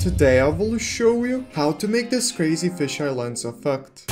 Today I will show you how to make this crazy fisheye lens effect.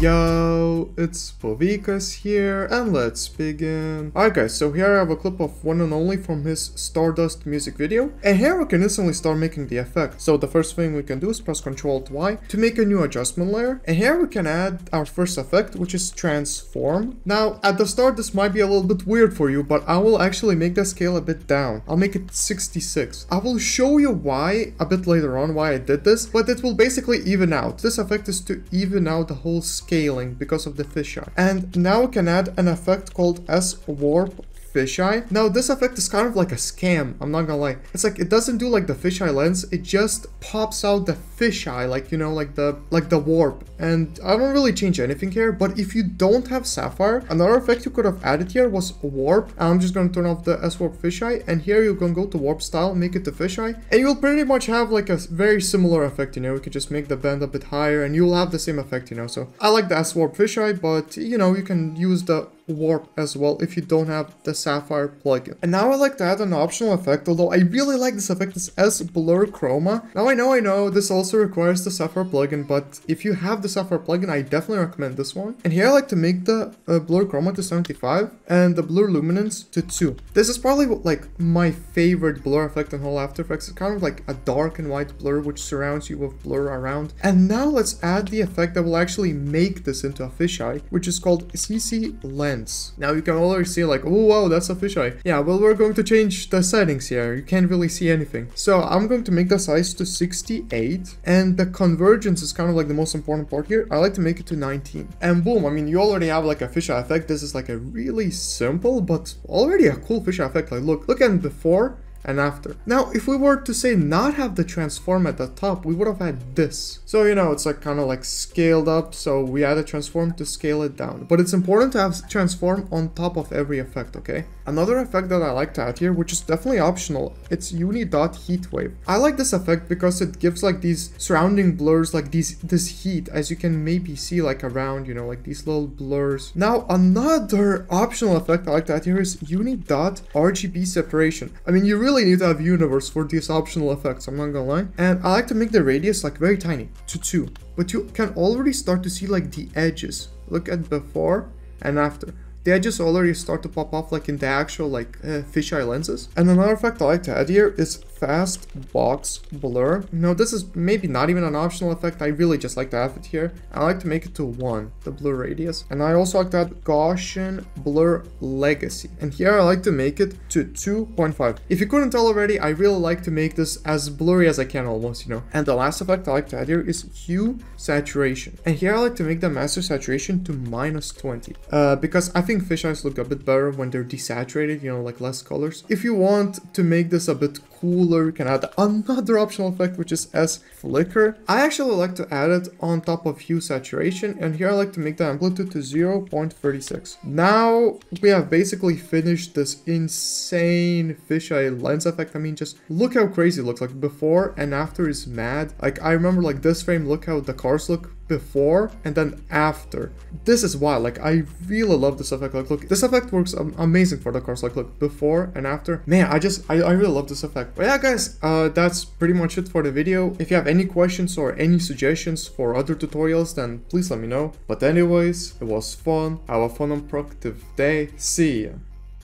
Yo, it's Povikas here, and let's begin. Alright guys, so here I have a clip of one and only from his Stardust music video, and here we can instantly start making the effect. So the first thing we can do is press Ctrl Y to make a new adjustment layer, and here we can add our first effect, which is Transform. Now, at the start this might be a little bit weird for you, but I will actually make the scale a bit down. I'll make it 66. I will show you why a bit later on why I did this, but it will basically even out. This effect is to even out the whole scale scaling because of the fisheye. And now we can add an effect called S-Warp fisheye. Now this effect is kind of like a scam, I'm not gonna lie. It's like it doesn't do like the fisheye lens, it just pops out the fisheye, like you know, like the like the warp. And I don't really change anything here, but if you don't have sapphire, another effect you could have added here was warp. I'm just gonna turn off the S-warp fisheye, and here you can go to warp style, make it the fisheye, and you'll pretty much have like a very similar effect, you know, you can just make the bend a bit higher and you'll have the same effect, you know. So I like the S-warp fisheye, but you know, you can use the warp as well if you don't have the sapphire plugin. And now I like to add an optional effect, although I really like this effect, it's S Blur Chroma. Now I know, I know, this also requires the sapphire plugin, but if you have the sapphire plugin, I definitely recommend this one. And here I like to make the uh, Blur Chroma to 75 and the Blur Luminance to 2. This is probably like my favorite blur effect in whole After Effects. It's kind of like a dark and white blur which surrounds you with blur around. And now let's add the effect that will actually make this into a fisheye, which is called CC Lens. Now you can already see like, oh wow, that's a fisheye. Yeah, well we're going to change the settings here. You can't really see anything. So I'm going to make the size to 68 and the convergence is kind of like the most important part here. I like to make it to 19. And boom, I mean you already have like a fisheye effect. This is like a really simple but already a cool fisheye effect. Like look, look at before and after. Now, if we were to say not have the transform at the top, we would have had this. So, you know, it's like kind of like scaled up, so we had a transform to scale it down. But it's important to have transform on top of every effect, okay? Another effect that I like to add here, which is definitely optional, it's uni dot heatwave. I like this effect because it gives like these surrounding blurs, like these this heat, as you can maybe see like around, you know, like these little blurs. Now, another optional effect I like to add here is uni dot RGB separation. I mean, you really really need to have universe for these optional effects, I'm not gonna lie. And I like to make the radius like very tiny, to 2. But you can already start to see like the edges. Look at before and after the edges already start to pop off like in the actual like uh, fisheye lenses. And another effect I like to add here is fast box blur. Now this is maybe not even an optional effect, I really just like to have it here. I like to make it to 1, the blur radius. And I also like to add Gaussian blur legacy. And here I like to make it to 2.5. If you couldn't tell already, I really like to make this as blurry as I can almost, you know. And the last effect I like to add here is hue saturation. And here I like to make the master saturation to minus 20. Uh, because I think fisheyes look a bit better when they're desaturated, you know, like less colors. If you want to make this a bit cooler, you can add another optional effect, which is S flicker. I actually like to add it on top of hue saturation, and here I like to make the amplitude to 0.36. Now we have basically finished this insane fisheye lens effect. I mean, just look how crazy it looks like before and after is mad. Like I remember like this frame, look how the cars look before and then after. This is why, like, I really love this effect. Like, look, this effect works amazing for the cars. Like, look, before and after. Man, I just, I, I really love this effect. But yeah, guys, uh, that's pretty much it for the video. If you have any questions or any suggestions for other tutorials, then please let me know. But anyways, it was fun. Have a fun and productive day. See ya.